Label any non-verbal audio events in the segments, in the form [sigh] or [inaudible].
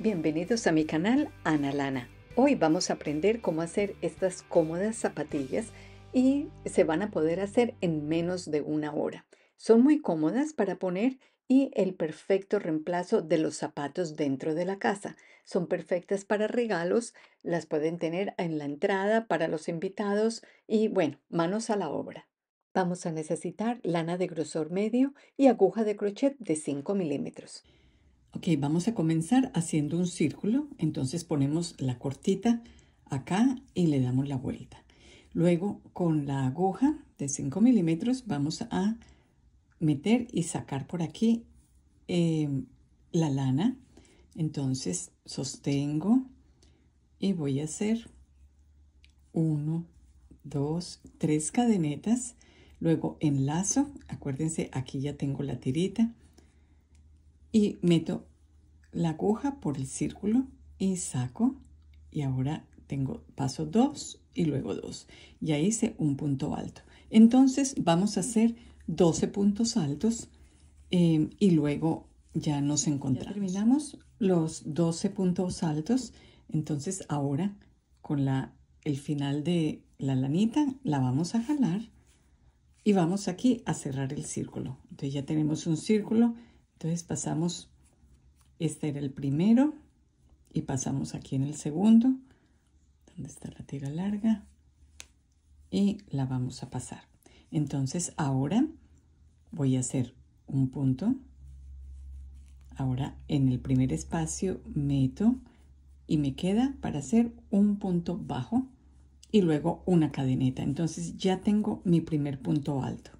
Bienvenidos a mi canal Ana Lana. Hoy vamos a aprender cómo hacer estas cómodas zapatillas y se van a poder hacer en menos de una hora. Son muy cómodas para poner y el perfecto reemplazo de los zapatos dentro de la casa. Son perfectas para regalos, las pueden tener en la entrada para los invitados y bueno, manos a la obra. Vamos a necesitar lana de grosor medio y aguja de crochet de 5 milímetros. Ok, vamos a comenzar haciendo un círculo. Entonces ponemos la cortita acá y le damos la vuelta. Luego con la aguja de 5 milímetros vamos a meter y sacar por aquí em, la lana. Entonces sostengo y voy a hacer uno, dos, tres cadenetas Luego enlazo, acuérdense, aquí ya tengo la tirita y meto la aguja por el círculo y saco y ahora tengo paso 2 y luego 2. Ya hice un punto alto. Entonces vamos a hacer 12 puntos altos em, y luego ya nos encontramos. terminamos los 12 puntos altos. Entonces ahora con la, el final de la lanita la vamos a jalar y vamos aquí a cerrar el círculo. Entonces ya tenemos un círculo, entonces pasamos, este era el primero y pasamos aquí en el segundo, donde está la tira larga y la vamos a pasar. Entonces ahora voy a hacer un punto. Ahora en el primer espacio meto y me queda para hacer un punto bajo y luego una cadeneta. Entonces ya tengo mi primer punto alto.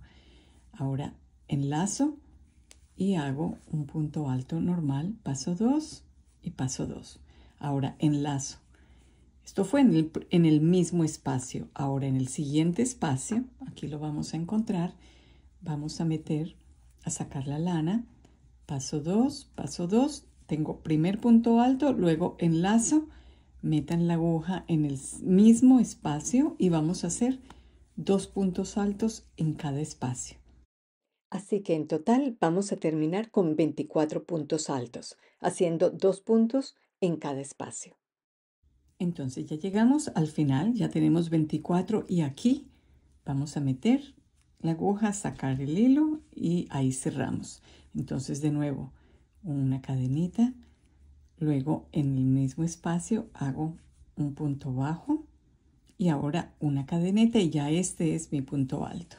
Ahora enlazo y hago un punto alto normal, paso 2 y paso 2. Ahora enlazo. Esto fue en el, en el, mismo espacio. Ahora en el siguiente espacio, aquí lo vamos a encontrar, vamos a meter, a sacar la lana, paso 2, paso 2, tengo primer punto alto, luego enlazo, metan la aguja en el mismo espacio y vamos a hacer dos puntos altos en cada espacio. Así que en total vamos a terminar con 24 puntos altos, haciendo dos puntos en cada espacio. Entonces ya llegamos al final, ya tenemos 24 y aquí vamos a meter la aguja, sacar el hilo y ahí cerramos. Entonces de nuevo una cadenita Luego en el mismo espacio hago un punto bajo y ahora una cadeneta y ya este es mi punto alto.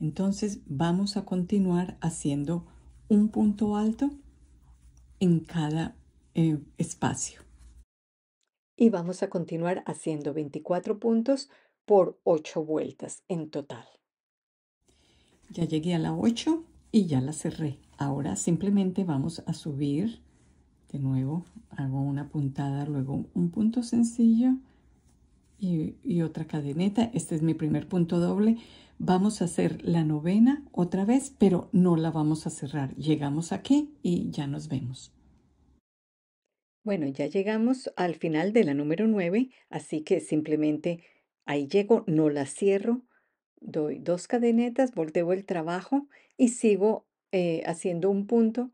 Entonces vamos a continuar haciendo un punto alto en cada eh, espacio. Y vamos a continuar haciendo 24 puntos por 8 vueltas en total. Ya llegué a la 8 y ya la cerré. Ahora simplemente vamos a subir de nuevo hago una puntada, luego un punto sencillo y, otra cadeneta. Este es mi primer punto doble. Vamos a hacer la novena otra vez, pero no la vamos a cerrar. Llegamos aquí y ya nos vemos. Bueno, ya llegamos al final de la número 9, así que simplemente ahí llego, no la cierro, doy dos cadenetas, volteo el trabajo y sigo eh, haciendo un punto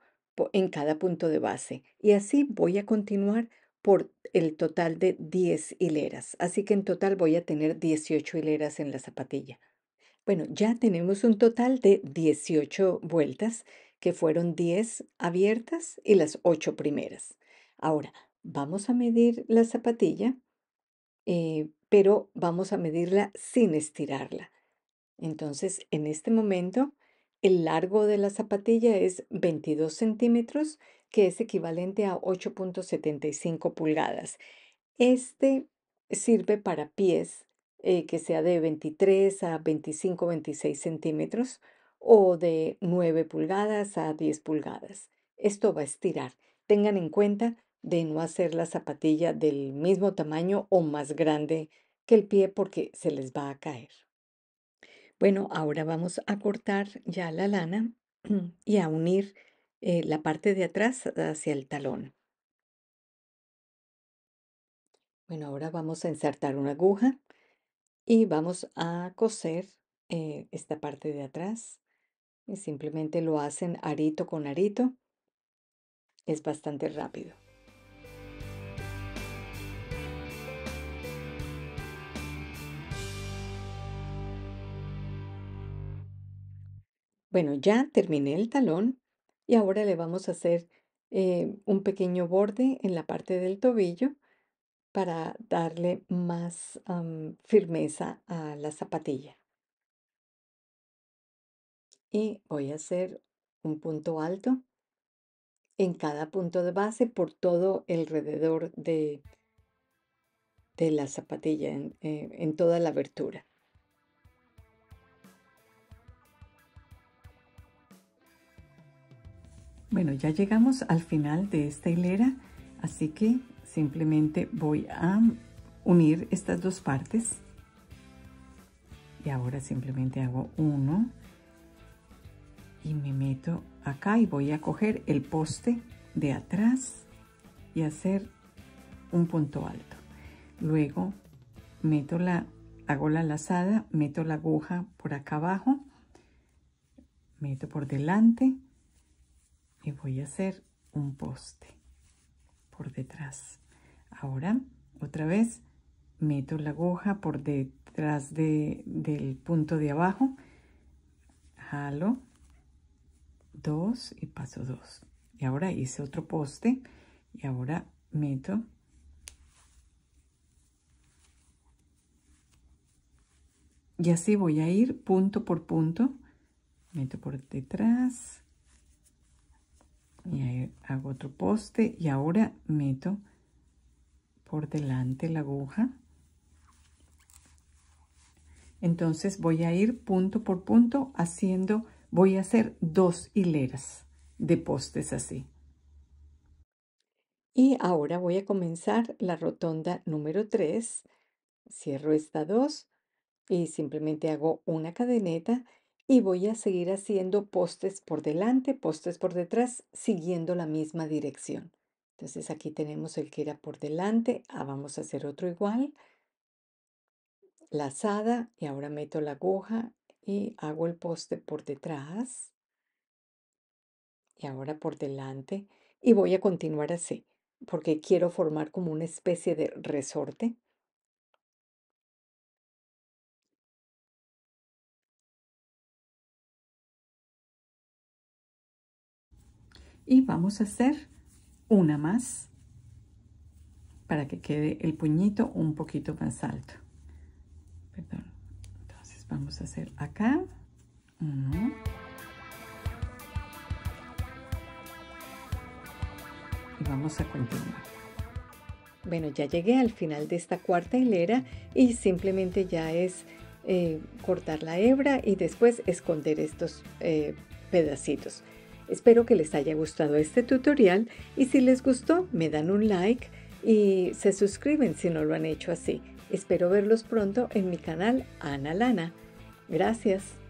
en cada punto de base. Y así voy a continuar por el total de 10 hileras. Así que en total voy a tener 18 hileras en la zapatilla. Bueno, ya tenemos un total de 18 vueltas, que fueron 10 abiertas y las 8 primeras. Ahora, vamos a medir la zapatilla, eh, pero vamos a medirla sin estirarla. Entonces, en este momento, el largo de la zapatilla es 22 centímetros, que es equivalente a 8.75 pulgadas. Este sirve para pies eh, que sea de 23 a 25, 26 centímetros o de 9 pulgadas a 10 pulgadas. Esto va a estirar. Tengan en cuenta de no hacer la zapatilla del mismo tamaño o más grande que el pie porque se les va a caer. Bueno, ahora vamos a cortar ya la lana [clears throat] y a unir eh, la parte de atrás hacia el talón. Bueno, ahora vamos a insertar una aguja y vamos a coser eh, esta parte de atrás. Y simplemente lo hacen arito con arito. Es bastante rápido. Bueno, ya terminé el talón y ahora le vamos a hacer eh, un pequeño borde en la parte del tobillo para darle más firmeza a la zapatilla. Y voy a hacer un punto alto en cada punto de base por todo alrededor de, de la zapatilla, en, eh, en toda la abertura. Bueno, ya llegamos al final de esta hilera, así que simplemente voy a unir estas dos partes. Y ahora simplemente hago uno y me meto acá y voy a coger el poste de atrás y hacer un punto alto. Luego meto la, hago la lazada, meto la aguja por acá abajo, meto por delante y voy a hacer un poste por detrás. Ahora, otra vez, meto la aguja por detrás de, del punto de abajo, jalo dos y paso dos. Y ahora hice otro poste y ahora meto y así voy a ir punto por punto meto por detrás y hago otro poste y ahora meto por delante la aguja. Entonces voy a ir punto por punto haciendo voy a hacer dos hileras de postes así. Y ahora voy a comenzar la rotonda número 3 cierro esta 2 y simplemente hago una cadeneta y voy a seguir haciendo postes por delante, postes por detrás, siguiendo la misma dirección. Entonces aquí tenemos el que era por delante, ah, vamos a hacer otro igual, lazada y ahora meto la aguja y hago el poste por detrás y ahora por delante y voy a continuar así porque quiero formar como una especie de resorte. y vamos a hacer una más para que quede el puñito un poquito más alto. Perdón. Entonces vamos a hacer acá. Y vamos a continuar. Bueno, ya llegué al final de esta cuarta hilera y simplemente ya es eh, cortar la hebra y después esconder estos eh, pedacitos. Espero que les haya gustado este tutorial y si les gustó me dan un like y se suscriben si no lo han hecho así. Espero verlos pronto en mi canal Ana Lana. Gracias.